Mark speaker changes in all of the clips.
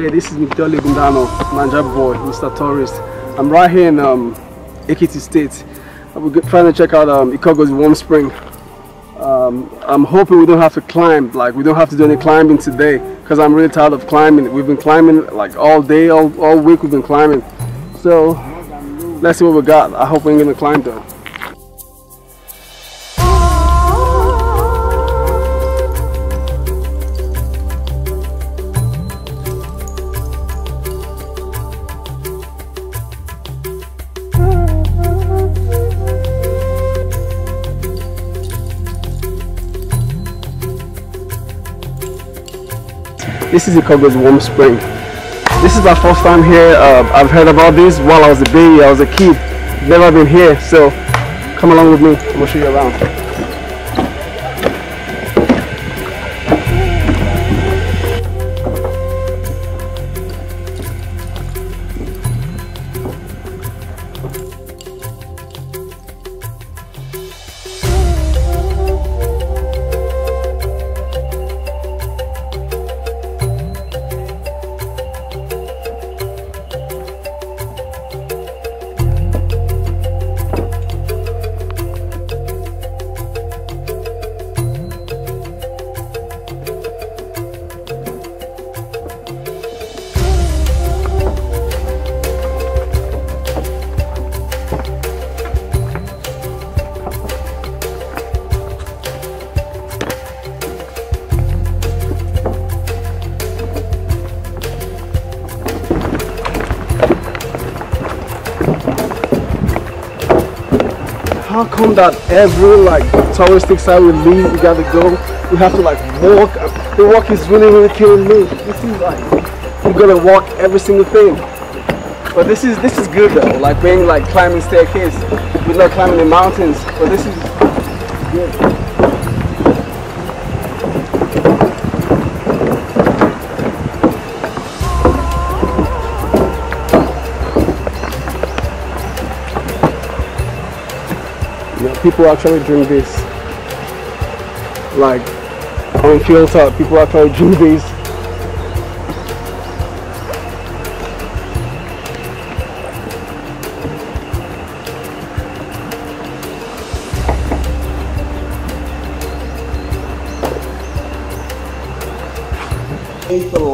Speaker 1: Hey, this is Miguel Gundano, Naija boy, Mr. Tourist. I'm right here in um, Ekiti State. We're trying to check out um, Ikogosi warm spring. Um, I'm hoping we don't have to climb, like we don't have to do any climbing today because I'm really tired of climbing. We've been climbing like all day, all, all week we've been climbing. So let's see what we got. I hope we're gonna climb though. This is Ikogosi warm spring. This is my first time here. Uh, I've heard about this while I was a baby. I was a kid. Never been here. So come along with me. I'm gonna show you around. That every like touristic site we leave, we gotta go, we have to like walk. The walk is really, really killing me. This is like, you gotta walk every single thing. But this is this is good though, like being like climbing staircase. We like climbing the mountains, but this is good. People actually drink this. Like unfiltered, people actually drink this.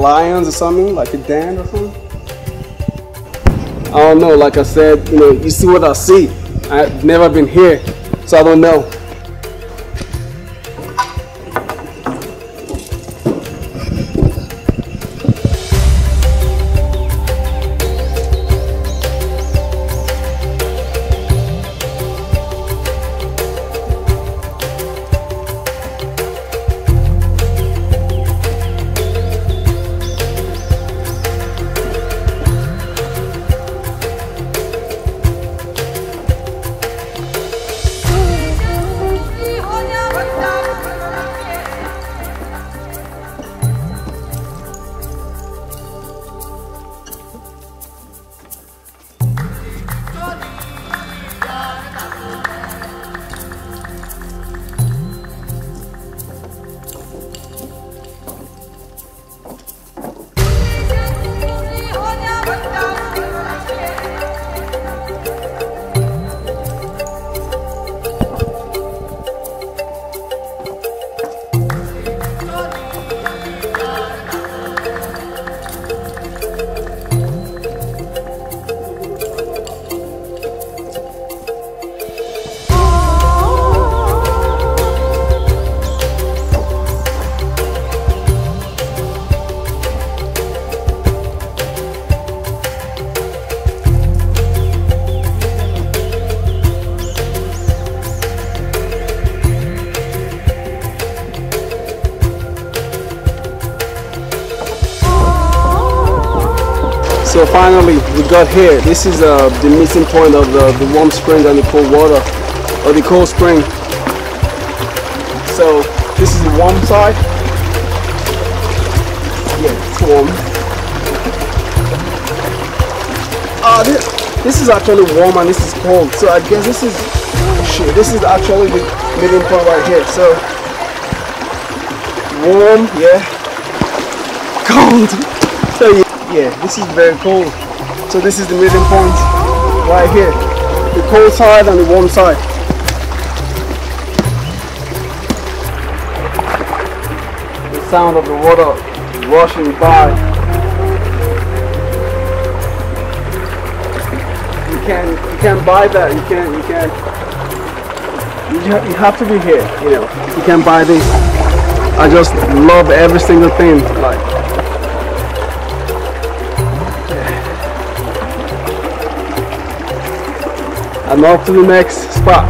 Speaker 1: Lions or something, like a den or something. I don't know, like I said, you know, you see what I see. I've never been here, so I don't know. So finally, we got here. This is uh, the meeting point of the, the warm spring and the cold water, or the cold spring. So this is the warm side. Yeah, it's warm. Uh, this, this is actually warm and this is cold. So I guess this is, shit, this is actually the meeting point right here. So warm, yeah, cold. So yeah. Yeah, this is very cold. So this is the meeting point right here. The cold side and the warm side. The sound of the water rushing by. You can you can't buy that. You can't you can't you, you have to be here, you know. You can't buy this. I just love every single thing. Like I'm off to the next spot.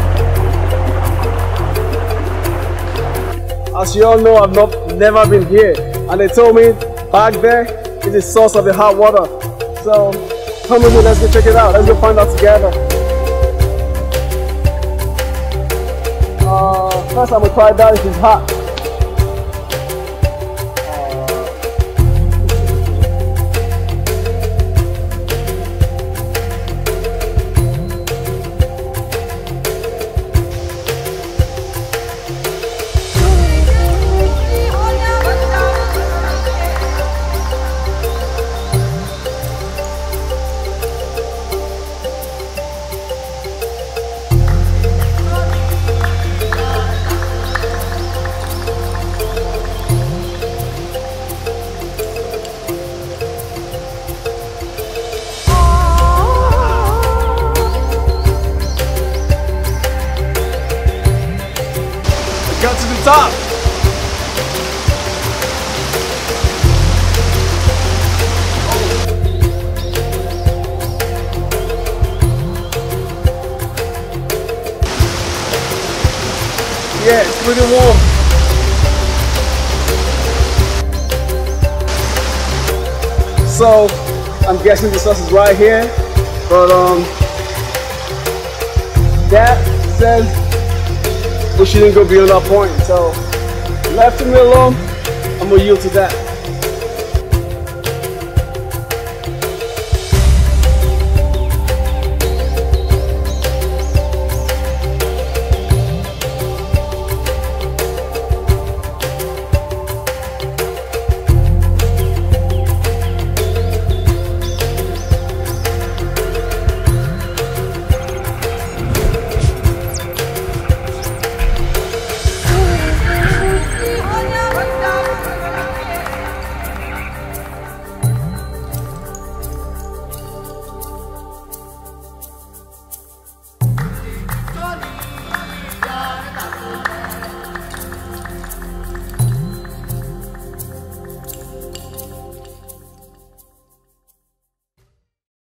Speaker 1: As you all know, I've not never been here, and they told me back there is the source of the hot water. So come with me, let's go check it out. Let's go find out together. Uh, first, I'm gonna try that if it's hot. Got to the top. Yeah, it's pretty warm. So, I'm guessing the source is right here, but um, that says we didn't go beyond that point. So left me alone, I'm gonna yield to that.